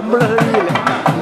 不能理解。